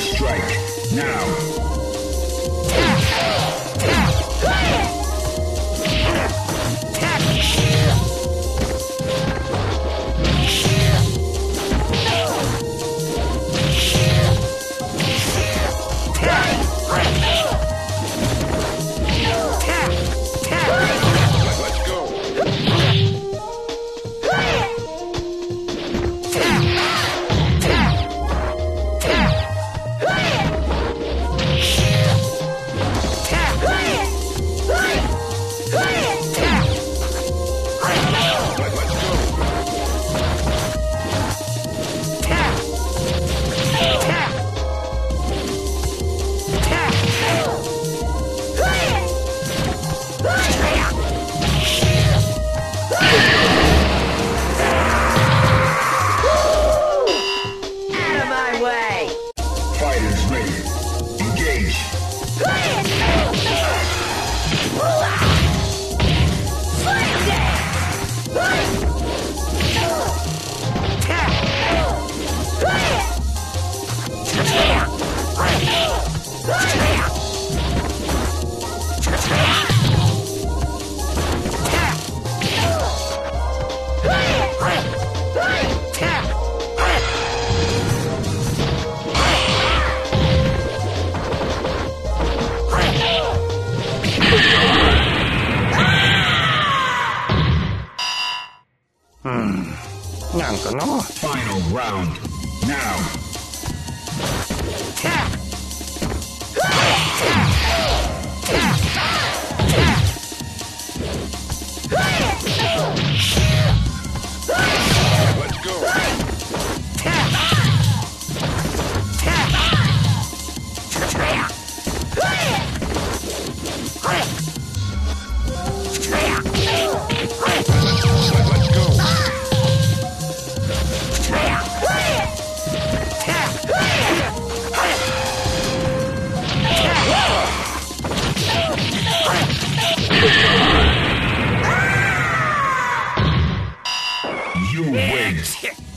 Strike. Now. なんかの Final round. Now. You win.